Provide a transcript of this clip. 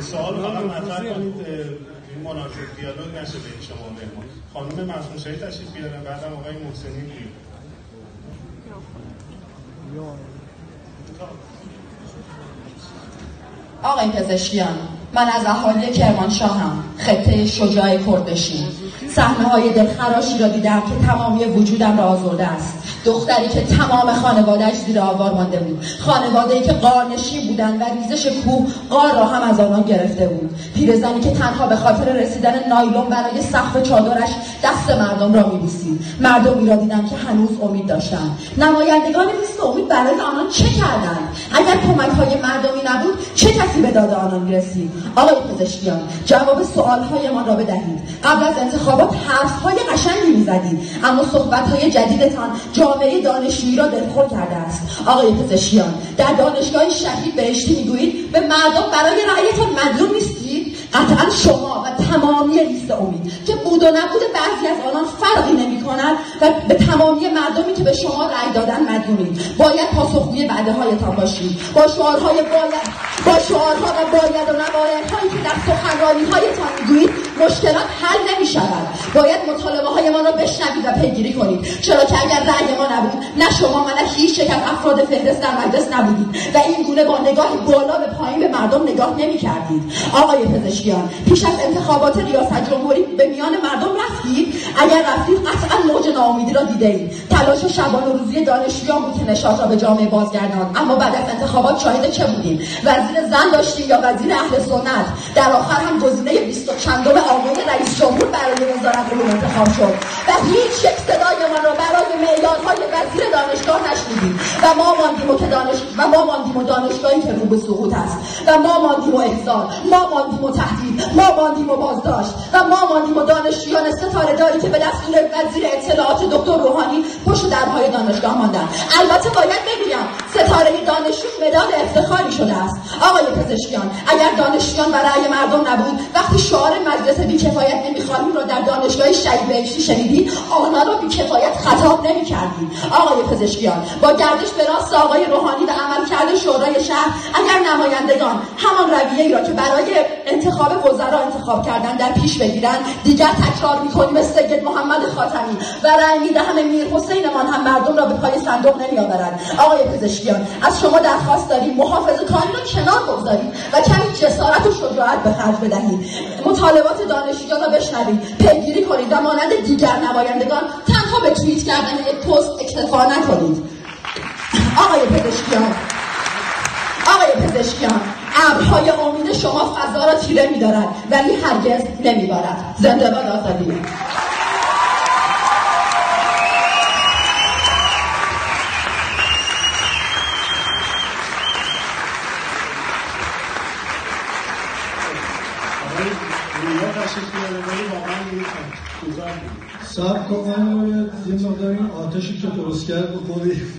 سوال فقط مطرح کنید این مناسب دیالوگ نشه بین شما مهمان خانم معصوم شهید تشریف بیارن بعدم آقای محسنی بیارن آقای پزشکیان من از اهالی کرمانشاهم. خطه شجاع کردشی صحنه های دلخراشی را دیدم که تمامی وجودم را آزرده است. دختری که تمام خانوادهش زیر آوار مانده بود. خانواده ای که قارنشین بودند و ریزش کوه قار را هم از آنان گرفته بود. پیرزنی که تنها به خاطر رسیدن نایلون برای سقف چادرش دست مردم را میبوسید. مردمی را دیدم که هنوز امید داشتند. نمایندگان لیست امید برای آنان چه کردند؟ اگر کمک های مردمی نبود چه کسی به داد آنان رسید؟ آقای پزشکیان جواب سوال های ما را بدهید. قبل از انتخابات حرف های قشنگی می‌زدید اما صحبت های جدیدتان جامعه دانشجویی را دلخور کرده است. آقای پزشکیان در دانشگاه شهید بهشتی می‌گویید به مردم برای رأیتان مدیون نیستید؟ قطعا شما و تمامی لیست امید که بود و نبود بعضی از آنان فرقی نمی کند و به تمامی مردمی که به شما رأی دادن مدیونید. باید پاسخگوی بعده هایتان باشید. با شعارهای باید با شعارها و باید و نباید هایی که در سخنرانی هایتان می‌گویید مشکلات حل نمی شود باید مطالبه های ما را بشنوید و پیگیری کنید. چرا که اگر رأی ما نبود نه شما و نه هیچ یک افراد فهرست در مجلس نبودید و این گونه با نگاه بالا به پایین به مردم نگاه نمی کردید آقای پزشکیان پیش از انتخابات ریاست جمهوری به میان مردم رفتید؟ اگر رفتید قطعا موج ناامیدی را دیده تلاش شبان و روزی دانشجویان بود که نشاط را به جامعه بازگرداند. اما بعد از انتخابات شاهد چه بودیم؟ وزیر زن داشتیم یا وزیر اهل سنت؟ در آخر هم گزینه بیست چندم آقای رئیس جمهور برای وزارت علوم انتخاب شد. و هیچ یک صدایمان را برای معیارهای وزیر دانشگاه نشنیدیم. و ما ماندیم و که دانش ما ماندیم و دانشگاهی که رو به سقوط است. و ما ماندیم و احضار ما ماندیم و تهدید. ما ماندیم و بازداشت. و ما ماندیم و دانشجویان ستاره داری که به دستور وزیر اطلاعات دکتر روحانی پشت درهای دانشگاه ماندن. البته باید بگویم ستاره دانشجو مدال افتخاری شده است. آقای پزشکیان اگر دانشجویان برای مردم نبود وقتی شعار مجلس بیکفایت نمی‌خواهیم را در دانشگاه شهید بهشتی شنیدید آنها را بیکفایت خطاب نمی‌کردید آقای پزشکیان با گردش به راست آقای روحانی و عملکرد شورای شهر اگر نمایندگان همان رویه را که برای انتخاب وزرا انتخاب کردن در پیش بگیرن دیگر تکرار می‌کنیم. سید محمد خاتمی و رأی می‌دهم میر حسینمان هم مردم را به پای صندوق نمیآورند. آقای پزشکیان از شما درخواست داریم محافظه کاری را کنار بگذارید و کمی جسارت و شجاعت به خرج بدهید. مطالبات دانشجویان را بشنوید. پیگیری کنید و مانند دیگر نمایندگان تنها به توییت کردن یک پست اکتفا نکنید. آقای پزشکیان. آقای پزشکیان ابرهای امید شما فضا را تیره میدارد ولی هرگز نمیبارد. زنده باد آزادی. سب کن یه مقدار این آتشی که درست کرد بخوری.